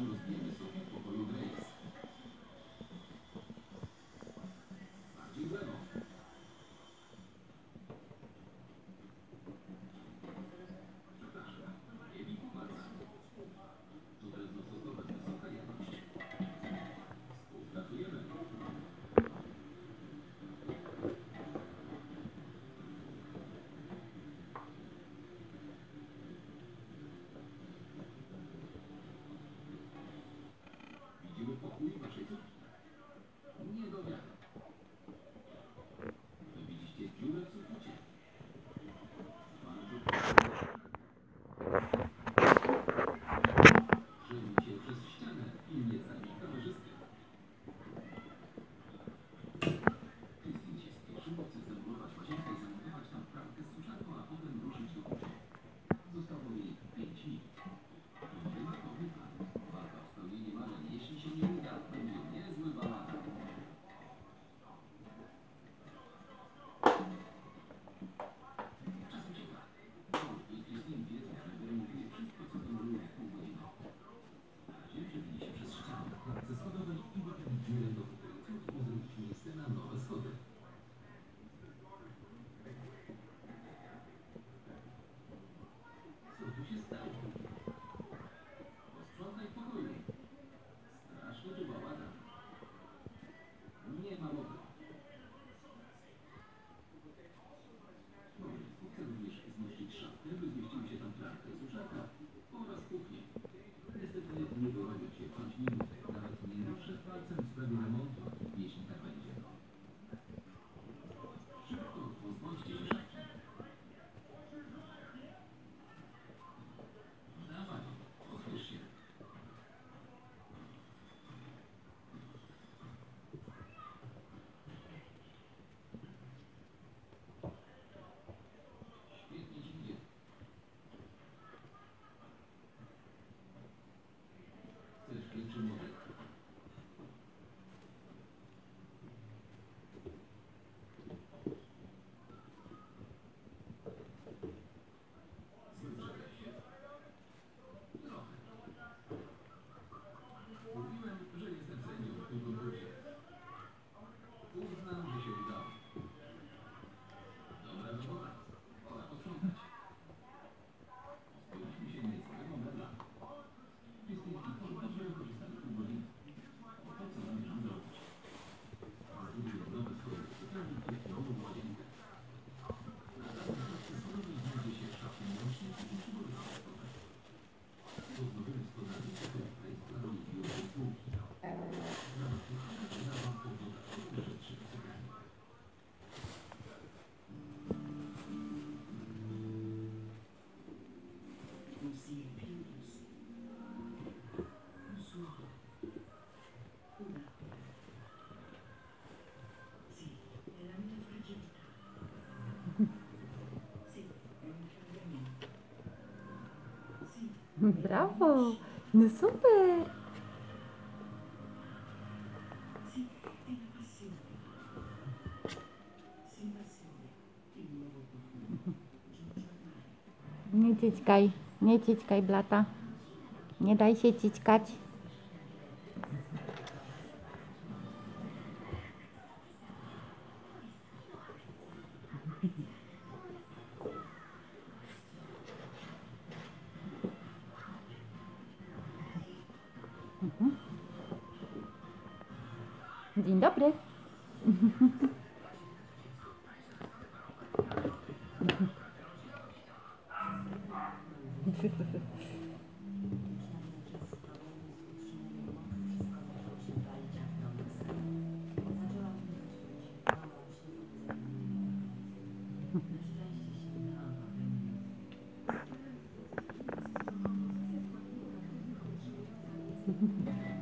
Mm-hmm. is the Brawo! No super! Nie cićkaj, nie cićkaj blata. Nie daj się cićkać. Dzień dobry. Mm-hmm.